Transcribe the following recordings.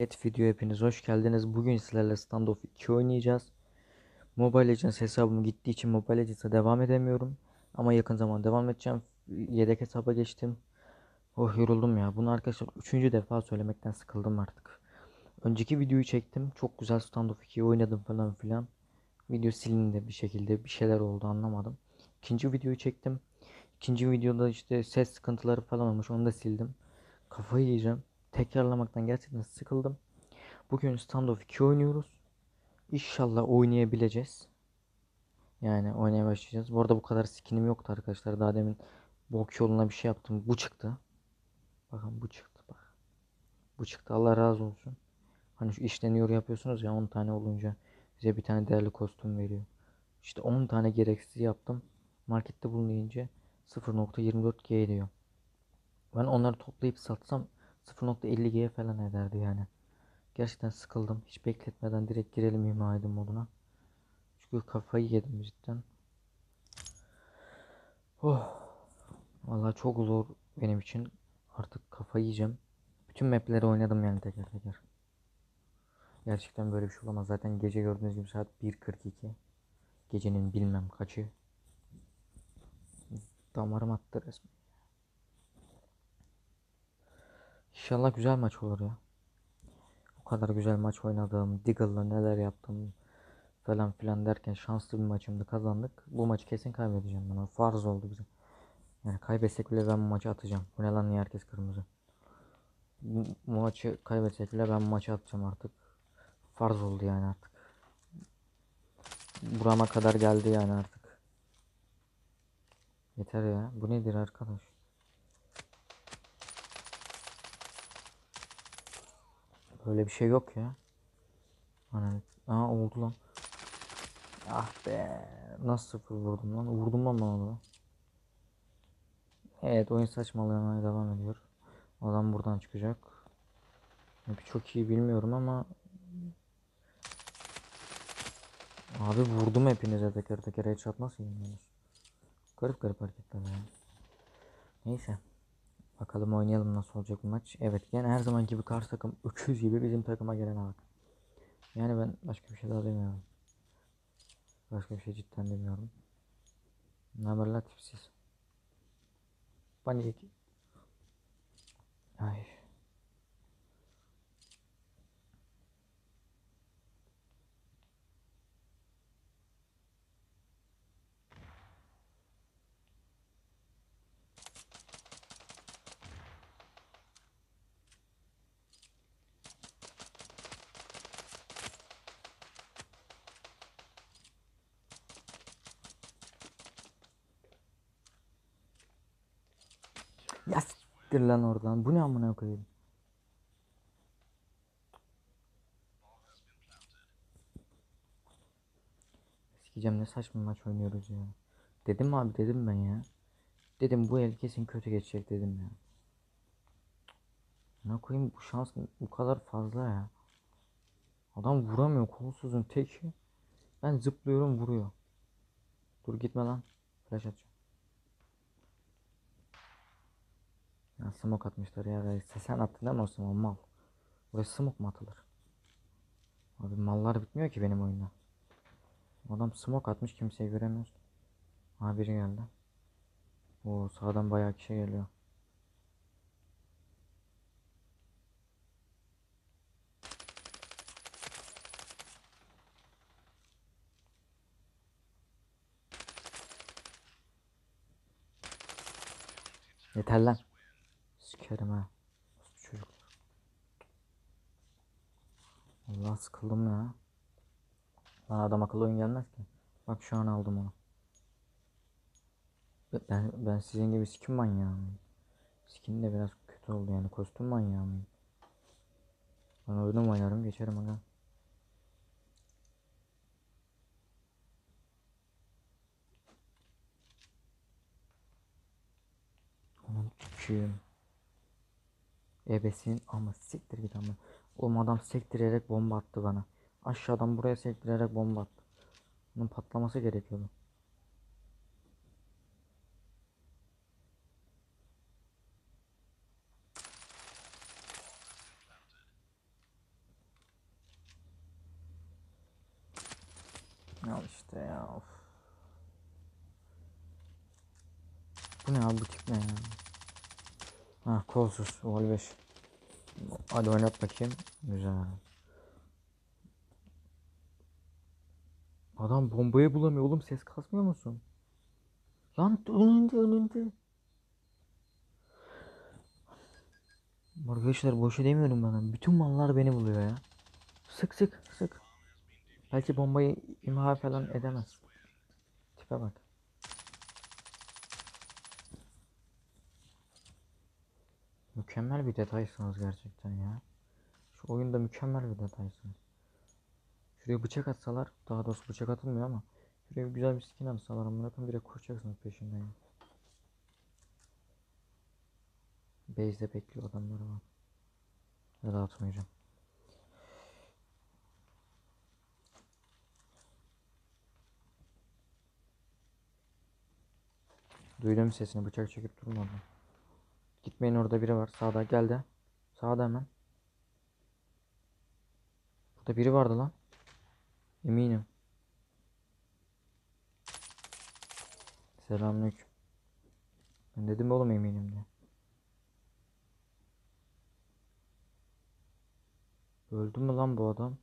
Evet video hepiniz hoş geldiniz. Bugün sizlerle Standoff 2 oynayacağız. Mobile Legends hesabım gittiği için Mobile Legends'a devam edemiyorum. Ama yakın zaman devam edeceğim. Yedek hesaba geçtim. Oh yoruldum ya. Bunu arkadaşlar 3. defa söylemekten sıkıldım artık. Önceki videoyu çektim. Çok güzel Standoff 2'yi oynadım falan filan. Video silindi bir şekilde. Bir şeyler oldu anlamadım. İkinci videoyu çektim. İkinci videoda işte ses sıkıntıları falan olmuş. Onu da sildim. Kafayı yiyeceğim. Tekrarlamaktan gerçekten sıkıldım. Bugün Standoff 2 oynuyoruz. İnşallah oynayabileceğiz. Yani oynaya başlayacağız. Bu arada bu kadar skinim yoktu arkadaşlar. Daha demin bok yoluna bir şey yaptım. Bu çıktı. Bakın bu çıktı bak. Bu çıktı. Allah razı olsun. Hani şu işleniyor yapıyorsunuz ya 10 tane olunca size bir tane değerli kostüm veriyor. İşte 10 tane gereksiz yaptım. Markette bulununca 0.24G diyor. Ben onları toplayıp satsam 0.50G falan ederdi yani. Gerçekten sıkıldım. Hiç bekletmeden direkt girelim himayede moduna. Çünkü kafayı yedim cidden. Oh. Vallahi çok zor benim için. Artık kafayı yiyeceğim. Bütün mapleri oynadım yani teker teker. Gerçekten böyle bir şey olamaz. Zaten gece gördüğünüz gibi saat 1.42. Gecenin bilmem kaçı. Damarım attı resmen. İnşallah güzel maç olur ya. O kadar güzel maç oynadım. Diggle'la neler yaptım falan filan derken şanslı bir maçımdı kazandık. Bu maçı kesin kaybedeceğim ben. Farz oldu bize. Yani kaybetsek bile ben bu maçı atacağım. Bu ne lan niye herkes kırmızı? Bu maçı kaybetsek bile ben bu maçı atacağım artık. Farz oldu yani artık. Burama kadar geldi yani artık. Yeter ya. Bu nedir arkadaş? Böyle bir şey yok ya. Hani aa oldu lan. Ah be. Nasıl sıfır vurdum lan? Vurdum ben onu. Evet oyun saçmalamaya devam ediyor. Adam buradan çıkacak. Çok iyi bilmiyorum ama Abi vurdum hepinize teker teker headshot nasıl yemiyorsunuz? Garip garip hareketler ya. Neyse. Bakalım oynayalım nasıl olacak bu maç. Evet gene her zaman gibi karşı takım öküz gibi bizim takıma gelene bak. Yani ben başka bir şey daha demiyorum. Başka bir şey cidden demiyorum. Ne haber la tipsiz? Panik. Ay. Ya siktir lan oradan. Bu ne amına koyayım? Sikeceğim ne saçma maç oynuyoruz ya. Dedim abi dedim ben ya. Dedim bu el kesin kötü geçecek dedim ya. Ne koyayım bu şans bu kadar fazla ya. Adam vuramıyor kolsuzun teki. Ben zıplıyorum vuruyor. Dur gitme lan. Flash atacağım. Ya smoke atmışlar ya reis. Sen attın değil mi o smoke mal? Buraya smoke mu atılır? Abi mallar bitmiyor ki benim oyunda. Adam smoke atmış kimseyi göremiyoruz. Ha biri geldi. Oo sağdan bayağı kişi geliyor. Yeter lan. Sikerim ha. Çocuk. Allah sıkıldım ya. Lan adam akıllı oyun gelmez ki. Bak şu an aldım onu. Ben, ben sizin gibi skin manyağı mıyım? Skin de biraz kötü oldu yani kostüm manyağı mıyım? Ben oyunu oynarım geçerim aga. Onun tüküğüm. Ebesin ama siktir git ama. Oğlum adam sektirerek bomba attı bana. Aşağıdan buraya sektirerek bomba attı. Bunun patlaması gerekiyordu. Al işte ya of. Bu ne abi bu ne ya? Ha kolsuz. Vol 5. Hadi oynat bakayım. Güzel. Adam bombayı bulamıyor oğlum ses kasmıyor musun? Lan önünde önünde. Arkadaşlar boşu demiyorum bana. Bütün mallar beni buluyor ya. Sık sık sık. Belki bombayı imha falan edemez. Tipe bak. Mükemmel bir detaysınız gerçekten ya. Şu oyunda mükemmel bir detaysınız. Şuraya bıçak atsalar, daha doğrusu bıçak atılmıyor ama şuraya bir güzel bir skin atsalar amına koyayım direkt koşacaksınız peşinden ya. Base'de bekliyor adamlar var. Ya da atmayacağım. Duydum sesini bıçak çekip durma oradan. Gitmeyin orada biri var. Sağda geldi. Sağda hemen. Burada biri vardı lan. Eminim. Selamünaleyküm. Ben dedim oğlum eminim diye. Öldü mü lan bu adam?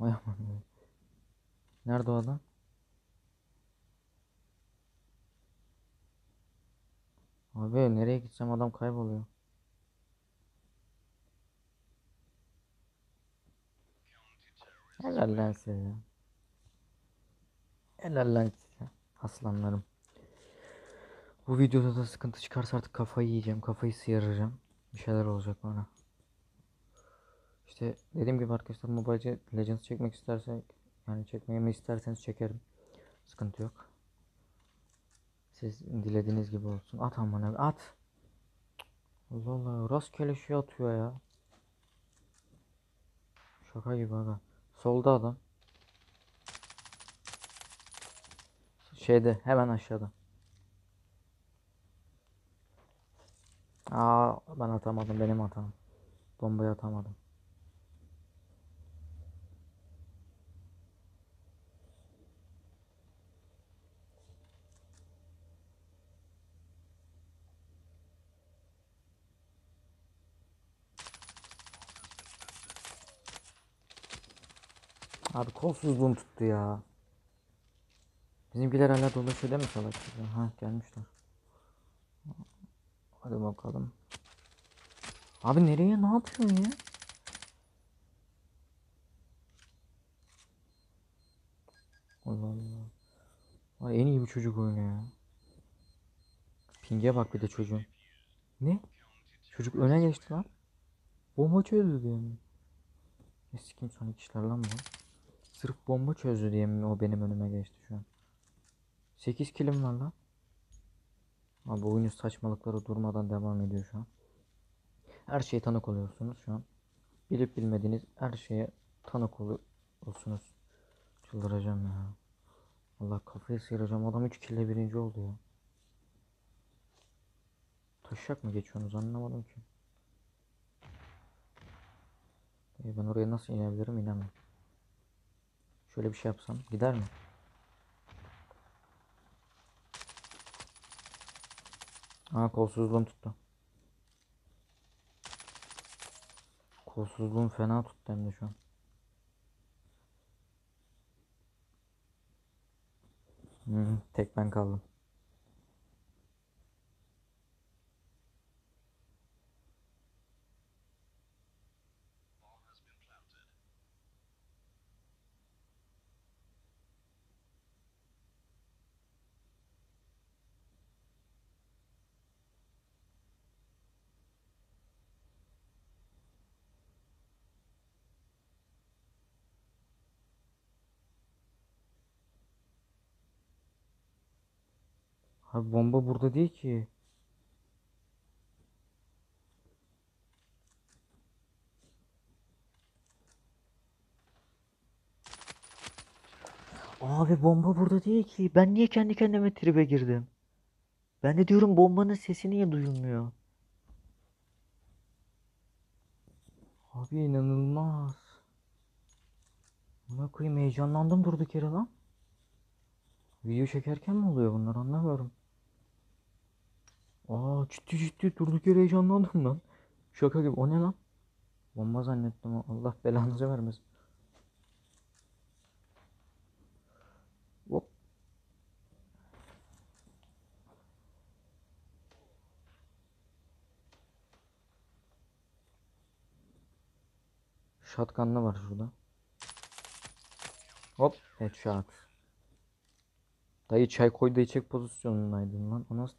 Vay aman. Nerede o adam? Abi nereye gitsem adam kayboluyor. Helal lan size. Helal lan size. Aslanlarım. Bu videoda da sıkıntı çıkarsa artık kafayı yiyeceğim. Kafayı sıyıracağım. Bir şeyler olacak bana. İşte dediğim gibi arkadaşlar Mobile Legends çekmek istersek yani çekmemi isterseniz çekerim. Sıkıntı yok. Siz dilediğiniz gibi olsun. At amına at. Allah Allah rastgele şey atıyor ya. Şaka gibi aga. Solda adam. Şeyde hemen aşağıda. Aa ben atamadım benim hatam. Bombayı atamadım. Abi kolsuzluğum tuttu ya. Bizimkiler hala dolaşıyor değil mi salak? Ha gelmişler. Hadi bakalım. Abi nereye ne yapıyorsun ya? Allah Allah. Vay en iyi bir çocuk oyunu ya. Ping'e bak bir de çocuğun. Ne? Çocuk öne geçti lan. Bomba çözdü diye mi? Ne sikim son işler lan bu. Sırf bomba çözdü diye mi o benim önüme geçti şu an. 8 kilim var lan. Abi oyunun saçmalıkları durmadan devam ediyor şu an. Her şeye tanık oluyorsunuz şu an. Bilip bilmediğiniz her şeye tanık oluyorsunuz. Çıldıracağım ya. Allah kafayı sıyıracağım. Adam 3 kille birinci oldu ya. Taşak mı geçiyorsunuz anlamadım ki. E ben oraya nasıl inebilirim inemem. Şöyle bir şey yapsam gider mi? Aa kolsuzluğum tuttu. Kolsuzluğum fena tuttu hem de şu an. Hmm, tek ben kaldım. Abi bomba burada değil ki. Abi bomba burada değil ki. Ben niye kendi kendime tribe girdim? Ben de diyorum bombanın sesi niye duyulmuyor? Abi inanılmaz. Buna koyayım heyecanlandım durduk yere lan. Video çekerken mi oluyor bunlar anlamıyorum. Aa ciddi ciddi durduk yere heyecanlandım lan. Şaka gibi o ne lan? Bomba zannettim Allah belanızı vermesin. Hop. Shotgun'lı var şurada. Hop headshot. Dayı çay koy da içecek pozisyonundaydın lan. O nasıl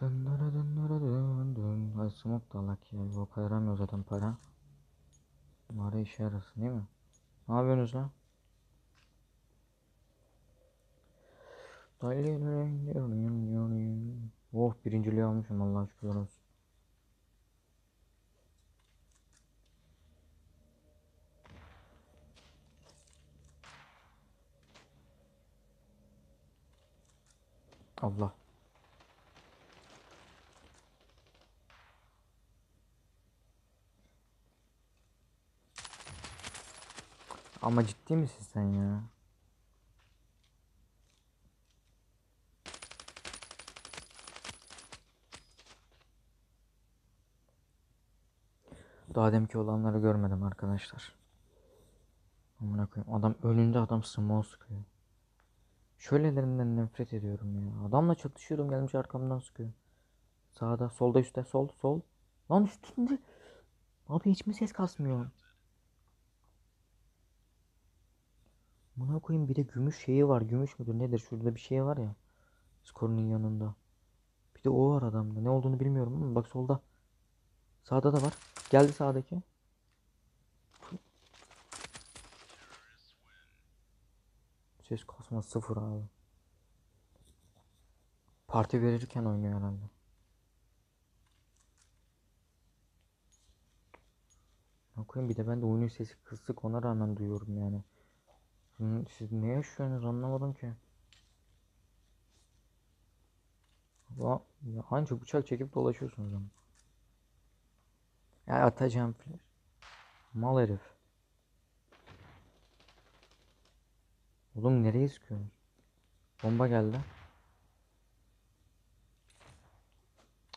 tip? Dındara dındara dın dın. Ay smoke da alak ya. Bu kadar yaramıyor zaten para. Para işe yarasın değil mi? Ne yapıyorsunuz lan? Oh birinciliği almışım Allah'a şükürler olsun. Allah. Ama ciddi misin sen ya? Daha demki olanları görmedim arkadaşlar. Amına koyayım adam önünde adam small sıkıyor. Şöylelerinden nefret ediyorum ya. Adamla çatışıyorum gelmiş arkamdan sıkıyor. Sağda, solda, üstte, sol, sol. Lan üstünde. Abi hiç mi ses kasmıyor? Buna koyayım bir de gümüş şeyi var. Gümüş müdür nedir? Şurada bir şey var ya. Skorunun yanında. Bir de o var adamda. Ne olduğunu bilmiyorum ama bak solda. Sağda da var. Geldi sağdaki. Ses kasma sıfır abi. Parti verirken oynuyor herhalde. Ne koyayım bir de ben de oyunun sesi kısık ona rağmen duyuyorum yani. Siz ne yaşıyorsunuz anlamadım ki. Va ya anca bıçak çekip dolaşıyorsunuz ama. Ya atacağım flash. Mal herif. Oğlum nereye sıkıyorsun? Bomba geldi.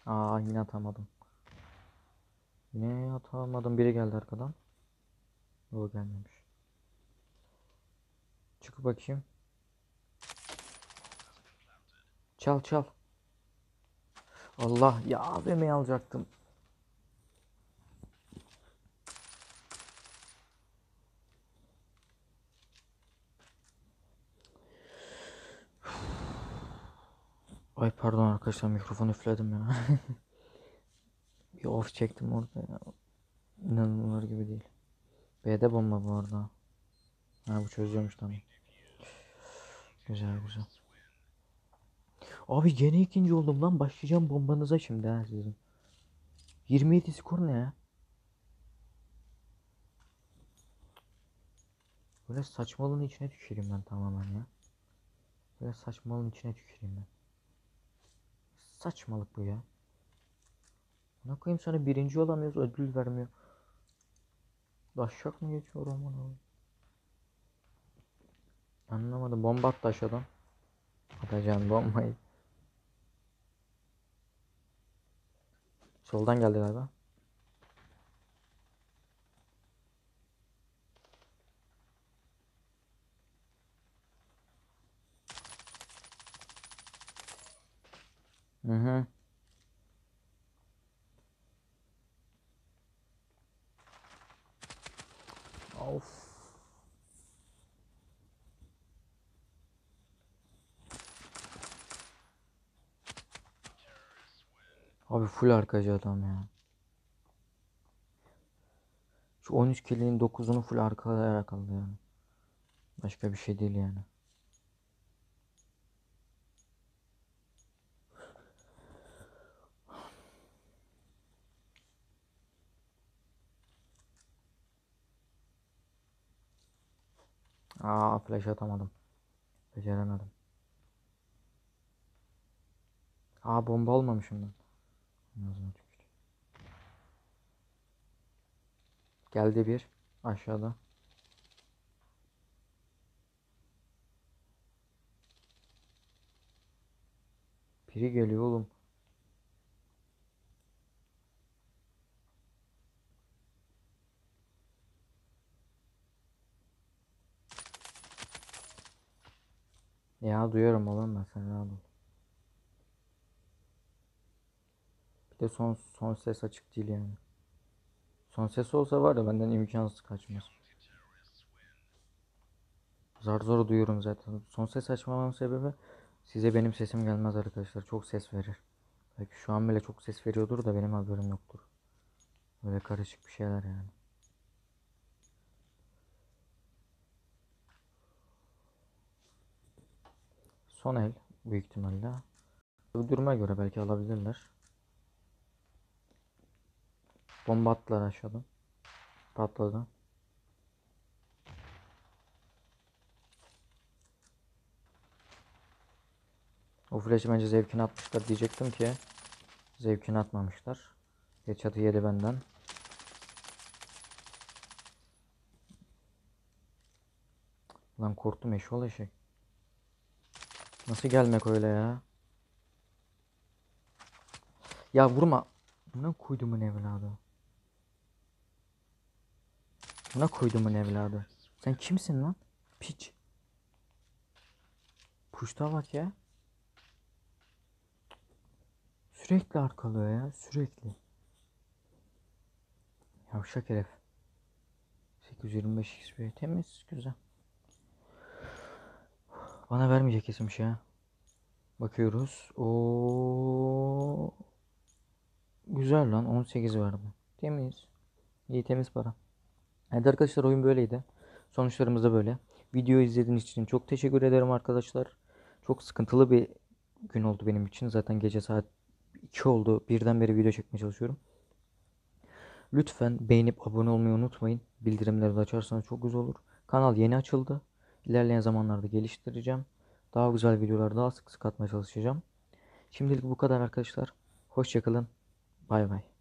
Aa yine atamadım. Yine atamadım. Biri geldi arkadan. O gelmemiş. Çık bakayım. Çal çal. Allah ya AVM'yi alacaktım. Ay pardon arkadaşlar mikrofonu üfledim ya. Bir off çektim orada ya. İnanılır gibi değil. B'de bomba bu arada. Ha bu çözüyormuş tamam. Güzel güzel. Abi gene ikinci oldum lan. Başlayacağım bombanıza şimdi ha sizin. 27 skor ne ya? Böyle saçmalığın içine tüküreyim ben tamamen ya. Böyle saçmalığın içine tüküreyim ben. Saçmalık bu ya. Ne koyayım sana birinci olamıyoruz ödül vermiyor. Daşşak mı geçiyor aman abi? Anlamadım bomba attı aşağıdan. Atacağım bombayı. Soldan geldi galiba. Hı hı. Of. Abi full arkacı adam ya. Şu 13 kilinin 9'unu full arkaya yakaladı yani. Başka bir şey değil yani. Aa flash atamadım. Beceremedim. Aa bomba olmamışım ben. Nazına tükür. Geldi bir. Aşağıda. Piri geliyor oğlum. Ya duyuyorum oğlum ben sen rahat ol. De son son ses açık değil yani. Son ses olsa var ya benden imkansız kaçmaz. Zar zor duyuyorum zaten. Son ses açmamamın sebebi size benim sesim gelmez arkadaşlar. Çok ses verir. Belki şu an bile çok ses veriyordur da benim haberim yoktur. Böyle karışık bir şeyler yani. Son el büyük ihtimalle. Duruma göre belki alabilirler. Bomba attılar aşağıdan. Patladı. O flash'ı bence zevkini atmışlar diyecektim ki zevkini atmamışlar. Headshot'ı yedi benden. Lan korktum eşol eşek. Nasıl gelmek öyle ya? Ya vurma. Buna koydumun evladı. Buna koydumun evladı. Sen kimsin lan? Piç. Puşta bak ya. Sürekli arkalıyor ya. Sürekli. Yavşak herif. 825 XP temiz. Güzel. Bana vermeyecek kesimmiş ya. Bakıyoruz. O Güzel lan 18 verdi. Temiz. İyi temiz para. Evet arkadaşlar oyun böyleydi. Sonuçlarımız da böyle. Video izlediğiniz için çok teşekkür ederim arkadaşlar. Çok sıkıntılı bir gün oldu benim için. Zaten gece saat 2 oldu. Birden beri video çekmeye çalışıyorum. Lütfen beğenip abone olmayı unutmayın. Bildirimleri de açarsanız çok güzel olur. Kanal yeni açıldı. İlerleyen zamanlarda geliştireceğim. Daha güzel videolar daha sık sık atmaya çalışacağım. Şimdilik bu kadar arkadaşlar. Hoşçakalın. Bay bay.